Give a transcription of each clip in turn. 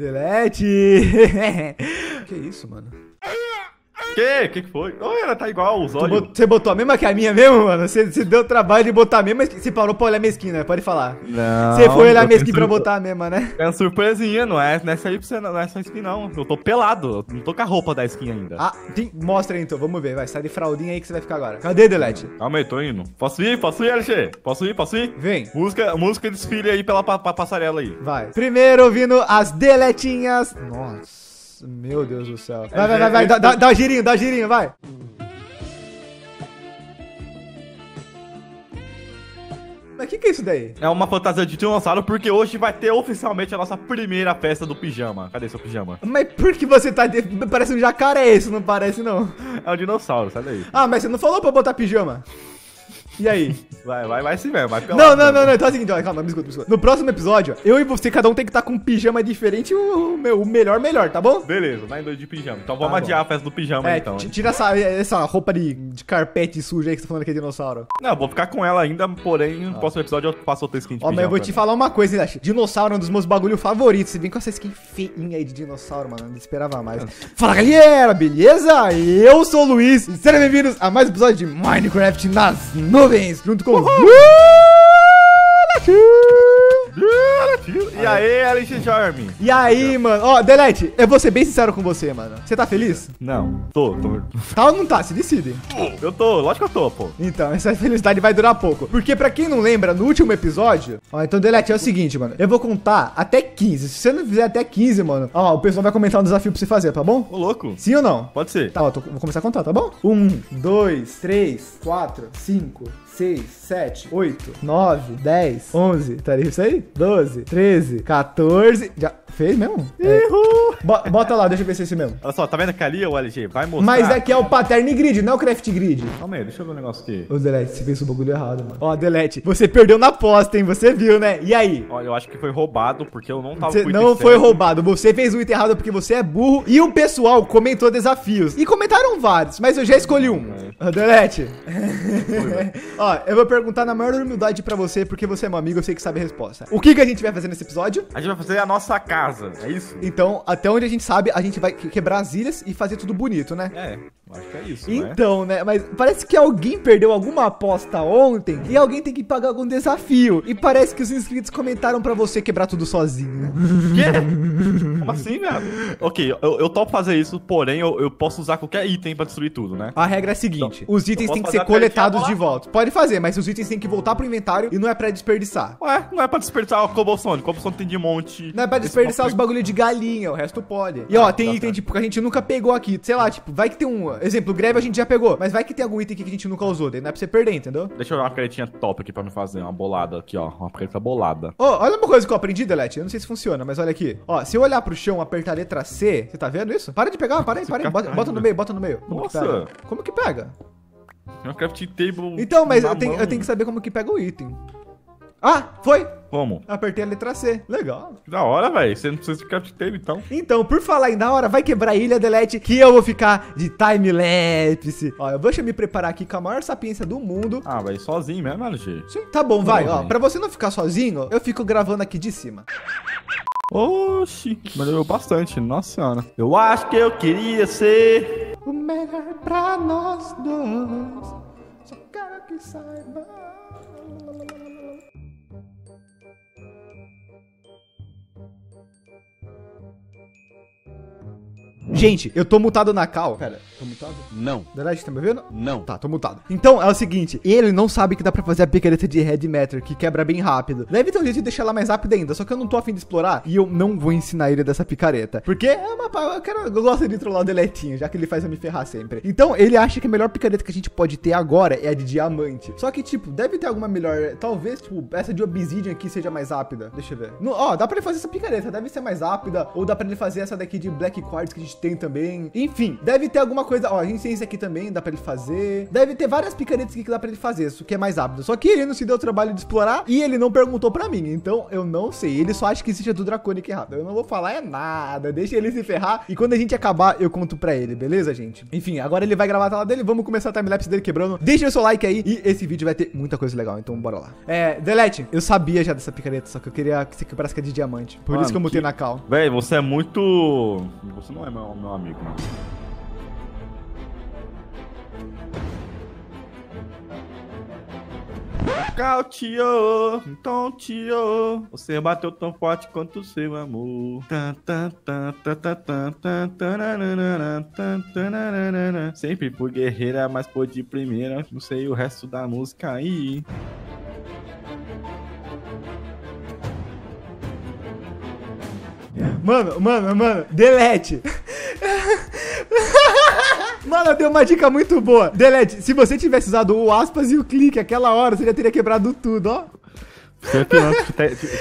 Delete! que isso, mano? Que? Que que foi? Oh, ela tá igual os olhos. Você botou a mesma que a minha mesmo, mano? Você, você deu trabalho de botar a mesma skin. Você parou pra olhar minha skin, né? Pode falar. Não. Você foi olhar eu minha skin pra botar a mesma, né? É uma surpresinha, não é, não é essa aí pra você, não, não é essa skin não. Eu tô pelado, eu não tô com a roupa da skin ainda. Ah, tem, mostra aí então, vamos ver. Vai, sai de fraldinha aí que você vai ficar agora. Cadê, Delete? Calma aí, tô indo. Posso ir? Posso ir, LG? Posso ir? Posso ir? Vem. Música, música desfile aí pela pa- pa- passarela aí. Vai. Primeiro ouvindo as deletinhas. Nossa, meu Deus do céu. Vai, vai, vai, vai. Dá, dá, dá girinho, dá girinho, vai. Mas o que, que é isso daí? É uma fantasia de dinossauro porque hoje vai ter oficialmente a nossa primeira festa do pijama. Cadê seu pijama? Mas por que você tá. de- Parece um jacaré isso, não parece não? É um dinossauro, sai daí. Ah, mas você não falou pra botar pijama? E aí? Vai, vai, vai sim mesmo, vai pelado. Não, não, não, não. Então é o seguinte, ó, calma, me escuta, me escuta. No próximo episódio, eu e você, cada um tem que estar com um pijama diferente, o, o meu, o melhor, melhor, tá bom? Beleza, vai em dois de pijama. Então vamos Tá adiar a festa do pijama É, então. tira essa, essa roupa de, de carpete suja aí que você tá falando que é dinossauro. Não, vou ficar com ela ainda, porém, no próximo episódio eu faço outra skin de Ó, mas pijama. eu vou te mim. falar uma coisa, hein, Dash? Dinossauro é um dos meus bagulho favoritos. Você vem com essa skin feinha aí de dinossauro, mano. Não esperava mais. Fala, galera, beleza? Eu sou o Luiz e sejam bem-vindos a mais um episódio de Minecraft nas nuvens, junto com o... E aí, LG Charme? E aí, mano? Ó, Delete, eu vou ser bem sincero com você, mano. Você tá feliz? Não, tô, tô. Tá ou não tá? Se decide. Eu tô, lógico que eu tô, pô. Então, essa felicidade vai durar pouco. Porque pra quem não lembra, no último episódio... Ó, então, Delete, é o seguinte, mano. Eu vou contar até 15. Se você não fizer até 15, mano... Ó, o pessoal vai comentar um desafio pra você fazer, tá bom? Ô, louco. Sim ou não? Pode ser. Tá, ó, tô- vou começar a contar, tá bom? Um, dois, três, quatro, cinco, seis, sete, oito, nove, dez, onze, tá isso aí? Doze, treze, 14. Já fez mesmo? É. Bo- Bota lá, deixa eu ver se é esse mesmo. Olha só, tá vendo que ali, o LG? Vai mostrar. Mas aqui é o Pattern Grid, não é o Craft Grid. Calma aí, deixa eu ver um negócio aqui. Ô, Delete, você fez o bagulho errado, mano. Ó, Delete, você perdeu na aposta, hein? Você viu, né? E aí? Olha, eu acho que foi roubado, porque eu não tava Você com o não item foi certo. roubado, você fez o item errado porque você é burro e o pessoal comentou desafios. E comentaram vários, mas eu já escolhi um. Ô, Delete. Ó, eu vou perguntar na maior humildade pra você, porque você é meu amigo, eu sei que sabe a resposta. O que, que a gente vai fazer nesse episódio? A gente vai fazer a nossa casa, é isso? Então, até onde a gente sabe, a gente vai que- quebrar as ilhas e fazer tudo bonito, né? É, acho que é isso, né? Então, né? Mas parece que alguém perdeu alguma aposta ontem e alguém tem que pagar algum desafio. E parece que os inscritos comentaram pra você quebrar tudo sozinho. Quê? Como assim, velho? Ok, eu, eu topo fazer isso, porém eu, eu posso usar qualquer item pra destruir tudo, né? A regra é a seguinte: os itens têm que ser coletados de volta. Pode fazer, mas os itens têm que voltar pro inventário e não é pra desperdiçar. Ué, não é pra desperdiçar o Cobblestone. Cobblestone tem de monte. Não é pra desperdiçar os bagulho- de galinha, o resto pode. E ó, tem tá item, certo. tipo, que a gente nunca pegou aqui. Sei lá, tipo, vai que tem um. Exemplo, greve a gente já pegou. Mas vai que tem algum item aqui que a gente nunca usou. Daí não é pra você perder, entendeu? Deixa eu dar uma caretinha top aqui pra me fazer. Uma bolada aqui, ó. Uma preta bolada. Ó, olha uma coisa que eu aprendi, Delete. Eu não sei se funciona, mas olha aqui. Ó, se eu olhar pro chão, apertar a letra C, você tá vendo isso? Para de pegar, para aí, para aí. Bota, bota no meio, bota no meio. Como Nossa. que pega? Como que pega? É um crafting table. Então, mas eu tenho, eu tenho que saber como que pega o item. Ah, foi! Como? Apertei a letra C. Legal. Da hora, velho. Você não precisa de crafting table, então. Então, por falar em da hora, vai quebrar a ilha, Delete, que eu vou ficar de time-lapse. Ó, eu vou me preparar aqui com a maior sapiência do mundo. Ah, velho, sozinho mesmo, LG. Sim, tá bom, vai. Ó, pra você não ficar sozinho, eu fico gravando aqui de cima. Oxi, melhorou bastante, nossa senhora. Eu acho que eu queria ser. O melhor pra nós dois. Só quero que saiba. Gente, eu tô mutado na cal. Pera, mutado? Não, Verdade, tá me ouvindo? não. Tá, tô mutado. Então, é o seguinte, ele não sabe que dá pra fazer a picareta de Red Matter, que quebra bem rápido. Deve ter um jeito de deixar ela mais rápida ainda, só que eu não tô afim de explorar e eu não vou ensinar ele dessa picareta. Porque é uma... Eu, quero, eu gosto de trollar o Deletinho, já que ele faz eu me ferrar sempre. Então, ele acha que a melhor picareta que a gente pode ter agora é a de diamante. Só que, tipo, deve ter alguma melhor... Talvez, tipo, essa de obsidian aqui seja mais rápida. Deixa eu ver. No- Ó, dá pra ele fazer essa picareta, deve ser mais rápida. Ou dá pra ele fazer essa daqui de black quartz que a gente tem também. Enfim, deve ter alguma coisa. Ó, a gente tem esse aqui também, dá pra ele fazer. Deve ter várias picaretas aqui que dá pra ele fazer, isso que é mais rápido. Só que ele não se deu o trabalho de explorar e ele não perguntou pra mim. Então eu não sei. Ele só acha que existe a do Draconic errado. Eu não vou falar é nada. Deixa ele se ferrar. E quando a gente acabar, eu conto pra ele, beleza, gente? Enfim, agora ele vai gravar a tela dele. Vamos começar a timelapse dele quebrando. Deixa o seu like aí. E esse vídeo vai ter muita coisa legal. Então bora lá. É, Delete, eu sabia já dessa picareta, só que eu queria que você quebrasse que é de diamante. Por Mano, isso que eu mutei que- na cal. Véi, você é muito. Você não é meu, meu amigo, não. Cauteou, tonteou. Você bateu tão forte quanto o seu amor. Sempre fui guerreira, mas foi de primeira. Não sei o resto da música aí. Mano, mano, mano, delete. Mano, eu dei uma dica muito boa. Delete, se você tivesse usado o aspas e o clique aquela hora, você já teria quebrado tudo, ó. É pilantra,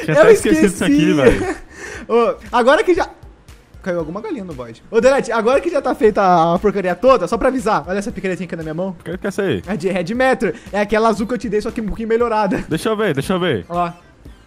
tinha até- esquecido isso aqui, velho. Ô, agora que já. Caiu alguma galinha no void. Ô, Delete, agora que já tá feita a porcaria toda, só pra avisar, olha essa picaretinha aqui na minha mão. O que é isso aí? É de Red Matter. É aquela azul que eu te dei, só que um pouquinho melhorada. Deixa eu ver, deixa eu ver. Ó,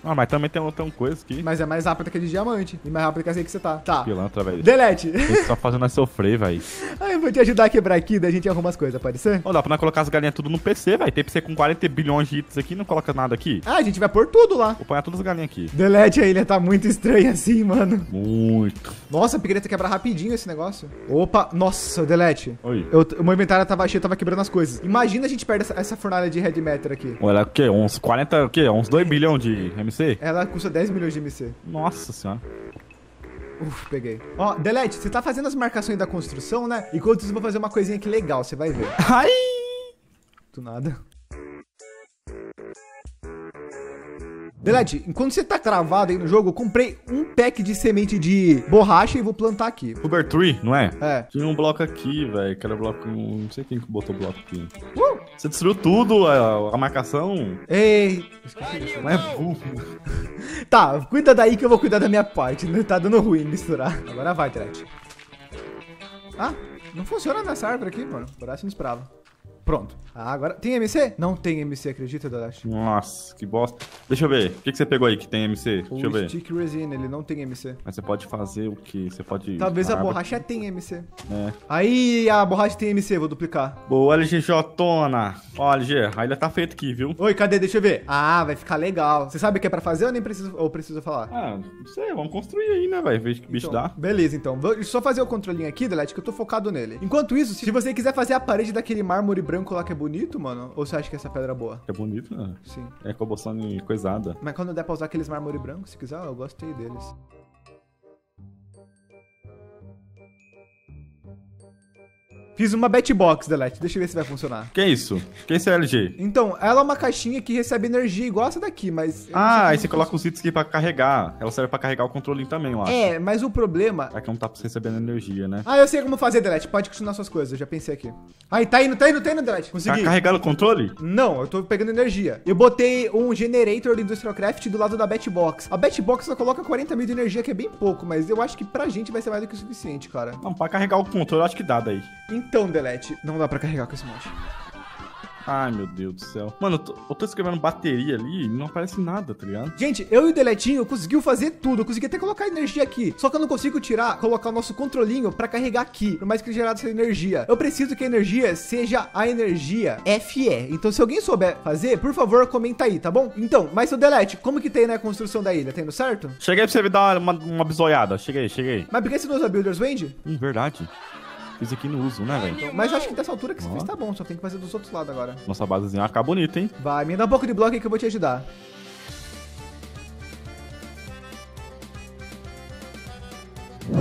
Ah, mas também tem outra coisa aqui. mas é mais rápida que a de diamante. E mais rápida que aí que você tá. Tá. Pilantra, velho. Delete. Só fazendo nós sofrer, velho. Aí eu vou te ajudar a quebrar aqui, daí a gente arruma as coisas, pode ser? Ó, dá pra nós colocar as galinhas tudo no PC, velho. Tem PC com 40 bilhões de itens aqui, não coloca nada aqui. Ah, a gente vai pôr tudo lá. Vou pôr todas as galinhas aqui. Delete a ilha tá muito estranha assim, mano. Muito. Nossa, a picareta quebra rapidinho esse negócio. Opa, nossa, Delete. Oi. Eu, o meu inventário tava cheio, tava quebrando as coisas. Imagina a gente perde essa, essa fornalha de Red Matter aqui. Olha, o quê? Uns 40, o quê? Uns 2 bilhões de MC? Ela custa 10 milhões de MC. Nossa senhora. Uf, peguei. Ó, Delete, você tá fazendo as marcações da construção, né? Enquanto isso, eu vou fazer uma coisinha aqui legal, você vai ver. Ai! Do nada. Delete, enquanto você tá travado aí no jogo, eu comprei um pack de semente de borracha e vou plantar aqui. Uber Tree, não é? É. Tinha um bloco aqui, velho. Que era bloco. Não sei quem que botou o bloco aqui. Uh! Você destruiu tudo, a, a marcação. Ei. Não é burro. Tá, cuida daí que eu vou cuidar da minha parte. Não tá dando ruim misturar. Agora vai, Delete. Ah, não funciona nessa árvore aqui, mano. Por essa eu não esperava. Pronto. Ah, agora. Tem MC? Não tem MC, acredita, Delete? Nossa, que bosta. Deixa eu ver. O que, que você pegou aí que tem MC? Deixa eu O ver. Stick Resin, ele não tem MC. Mas você pode fazer o que? Você pode. Talvez a borracha tenha MC. É. Aí a borracha tem MC, vou duplicar. Boa, LGJona. Ó, LG, a ilha tá feita aqui, viu? Oi, cadê? Deixa eu ver. Ah, vai ficar legal. Você sabe o que é pra fazer ou nem preciso, ou preciso falar? Ah, não sei, vamos construir aí, né, velho? Ver que bicho Então, dá. Beleza, então. Vou só fazer o controlinho aqui, Delete, que eu tô focado nele. Enquanto isso, se você quiser fazer a parede daquele mármore branco lá que é bonito, mano, ou você acha que essa pedra é boa? É bonito, né? Sim. É cobblestone coisada. Mas quando der pra usar aqueles mármore brancos, se quiser, eu gostei deles. Fiz uma Batbox, Delete. Deixa eu ver se vai funcionar. Que é isso? Que é esse LG? Então, ela é uma caixinha que recebe energia igual essa daqui, mas... Ah, aí você coloca os itens aqui pra carregar. Ela serve pra carregar o controle também, eu acho. É, mas o problema... É que não tá recebendo energia, né? Ah, eu sei como fazer, Delete. Pode continuar suas coisas, eu já pensei aqui. Aí, tá indo, tá indo, tá indo, Delete. Tá Consegui. carregando o controle? Não, eu tô pegando energia. Eu botei um generator do Industrial Craft do lado da Batbox. A Batbox só coloca 40 mil de energia, que é bem pouco, mas eu acho que pra gente vai ser mais do que o suficiente, cara. Não, pra carregar o controle eu acho que dá daí. Então, Delete, não dá pra carregar com esse monte. Ai, meu Deus do céu. Mano, eu tô, eu tô escrevendo bateria ali e não aparece nada, tá ligado? Gente, eu e o Deletinho conseguiu fazer tudo. Eu consegui até colocar energia aqui. Só que eu não consigo tirar, colocar o nosso controlinho pra carregar aqui. Por mais que gerado essa energia. Eu preciso que a energia seja a energia FE. Então, se alguém souber fazer, por favor, comenta aí, tá bom? Então, mas seu Delete, como que tem na construção da ilha? Tá indo certo? Cheguei pra você me dar uma, uma bisoiada. Cheguei, cheguei. Mas por que você não usa Builder's Wind? Hum, verdade. Fiz aqui no uso, né, velho? Mas acho que dessa altura que você Ó. fez tá bom, só tem que fazer dos outros lados agora. Nossa basezinha vai ficar bonita, hein? Vai, me dá um pouco de bloco aí que eu vou te ajudar.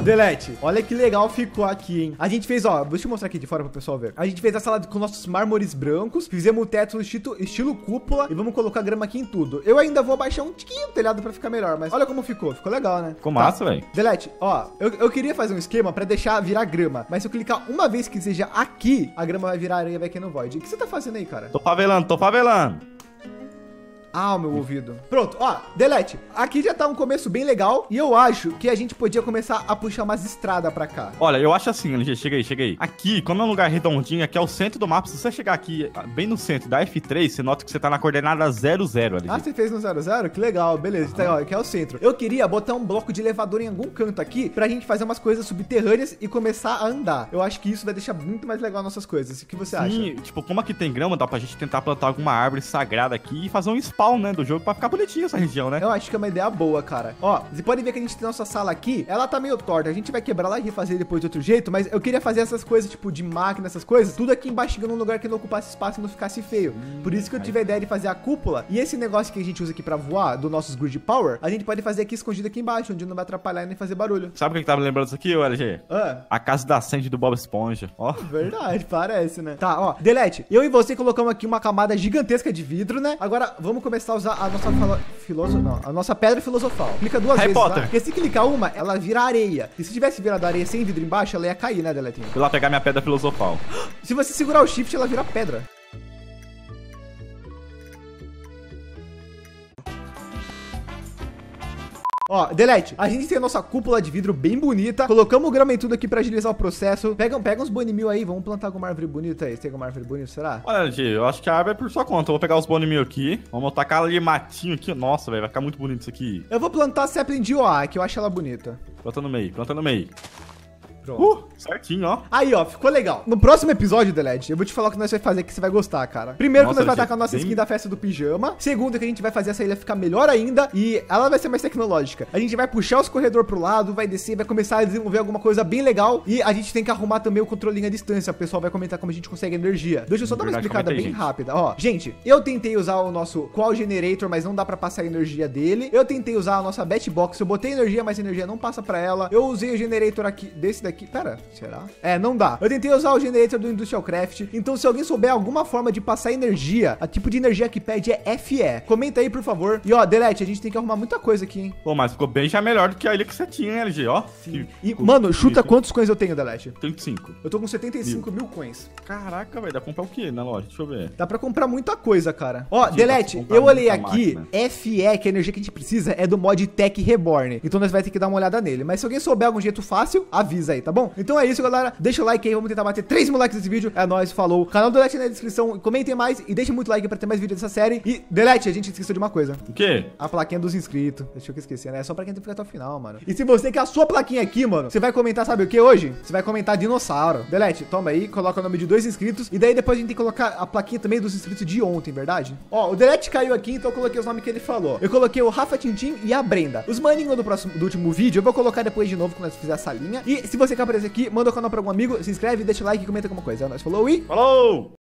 Delete, olha que legal ficou aqui, hein? A gente fez, ó, deixa eu mostrar aqui de fora pro pessoal ver. A gente fez a sala com nossos mármores brancos, fizemos o teto no estilo, estilo cúpula e vamos colocar grama aqui em tudo. Eu ainda vou abaixar um tiquinho o telhado pra ficar melhor, mas olha como ficou. Ficou legal, né? Ficou massa, velho. Delete, ó, eu, eu queria fazer um esquema pra deixar virar grama, mas se eu clicar uma vez que seja aqui, a grama vai virar areia e vai cair no void. O que você tá fazendo aí, cara? Tô favelando, tô favelando. Ah, o meu ouvido. Pronto, ó, delete. Aqui já tá um começo bem legal e eu acho que a gente podia começar a puxar umas estradas pra cá. Olha, eu acho assim, LG, chega aí, chega aí. Aqui, como é um lugar redondinho, aqui é o centro do mapa. Se você chegar aqui, bem no centro da F3, você nota que você tá na coordenada 00, LG. Ah, você fez no 00? Que legal, beleza. Então, ó, aqui é o centro. Eu queria botar um bloco de elevador em algum canto aqui pra gente fazer umas coisas subterrâneas e começar a andar. Eu acho que isso vai deixar muito mais legal nossas coisas. O que você Sim, acha? tipo, como aqui tem grama, dá pra gente tentar plantar alguma árvore sagrada aqui e fazer um spawn, né, do jogo pra ficar bonitinho essa região, né? Eu acho que é uma ideia boa, cara. Ó, você pode ver que a gente tem nossa sala aqui, ela tá meio torta. A gente vai quebrar lá e refazer depois de outro jeito, mas eu queria fazer essas coisas, tipo, de máquina, essas coisas, tudo aqui embaixo, num lugar que não ocupasse espaço e não ficasse feio. Por isso que eu tive a ideia de fazer a cúpula. E esse negócio que a gente usa aqui pra voar, do nossos grid power, a gente pode fazer aqui escondido aqui embaixo, onde não vai atrapalhar nem fazer barulho. Sabe o que que tava lembrando disso aqui, LG? Ah. A casa da Sandy do Bob Esponja. Ó. Verdade, parece, né? Tá, ó. Delete, eu e você colocamos aqui uma camada gigantesca de vidro, né? Agora, vamos começar a usar a nossa filo... filoso... Não, a nossa pedra filosofal. Clica duas Harry vezes, Potter. tá? Porque se clicar uma, ela vira areia. E se tivesse virado areia sem vidro embaixo, ela ia cair, né, Deletinho? Fui lá pegar minha pedra filosofal. Se você segurar o shift, ela vira pedra. Ó, Delete, a gente tem a nossa cúpula de vidro bem bonita. Colocamos o grama em tudo aqui pra agilizar o processo. Pega, pega uns bone mil aí, vamos plantar alguma árvore bonita aí. Tem alguma árvore bonita, será? Olha, LG, eu acho que a árvore é por sua conta. Eu vou pegar os bone mil aqui. Vamos tacar ali matinho aqui. Nossa, velho, vai ficar muito bonito isso aqui. Eu vou plantar sapling de OA, que eu acho ela bonita. Planta no meio, planta no meio. Pronto. Uh, certinho, ó. Aí, ó, ficou legal. No próximo episódio, Delete, eu vou te falar o que nós vamos fazer que você vai gostar, cara. Primeiro, Nossa, que nós vamos atacar a nossa bem- skin da festa do pijama. Segundo, que a gente vai fazer essa ilha ficar melhor ainda. E ela vai ser mais tecnológica. A gente vai puxar os corredores pro lado, vai descer, vai começar a desenvolver alguma coisa bem legal. E a gente tem que arrumar também o controlinho à distância. O pessoal vai comentar como a gente consegue energia. Deixa eu só dar uma explicada bem gente. rápida. Ó, gente, eu tentei usar o nosso Qual Generator, mas não dá pra passar a energia dele. Eu tentei usar a nossa Batbox, eu botei energia, mas a energia não passa pra ela. Eu usei o generator aqui, desse daqui. Pera, será? É, não dá. Eu tentei usar o generator do Industrial Craft. Então, se alguém souber alguma forma de passar energia, a tipo de energia que pede é FE. Comenta aí, por favor. E ó, Delete, a gente tem que arrumar muita coisa aqui, hein? Pô, mas ficou bem já melhor do que a ilha que você tinha, hein, LG, ó. Sim. E, mano, chuta quantos coins eu tenho, Delete? 35. Eu tô com 75 mil coins. Caraca, velho, dá pra comprar o quê na loja? Deixa eu ver. Dá pra comprar muita coisa, cara. Ó, Sim, Delete, eu olhei aqui, máquina. FE, que é a energia que a gente precisa, é do mod Tech Reborn. Então nós vamos ter que dar uma olhada nele. Mas se alguém souber algum jeito fácil, avisa aí, tá bom? Então é isso, galera. Deixa o like aí, vamos tentar bater 3 mil likes nesse vídeo. É nóis, falou. Canal do Delete na descrição, comentem mais e deixem muito like pra ter mais vídeos dessa série. E, Delete, a gente esqueceu de uma coisa. O quê? A plaquinha dos inscritos. Deixa eu que esquecer, né? É só pra quem tem que ficar até o final, mano. E se você quer a sua plaquinha aqui, mano, você vai comentar, sabe o que hoje? Você vai comentar dinossauro. Delete, toma aí, coloca o nome de dois inscritos. E daí depois a gente tem que colocar a plaquinha também dos inscritos de ontem, verdade? Ó, o Delete caiu aqui, então eu coloquei os nomes que ele falou. Eu coloquei o Rafa Tintin e a Brenda. Os maninhos do próximo do último vídeo, eu vou colocar depois de novo quando nós fizer essa linha. E se você quer aparecer aqui, manda o canal pra algum amigo, se inscreve, deixa o like e comenta alguma coisa. É nóis, falou e. Falou!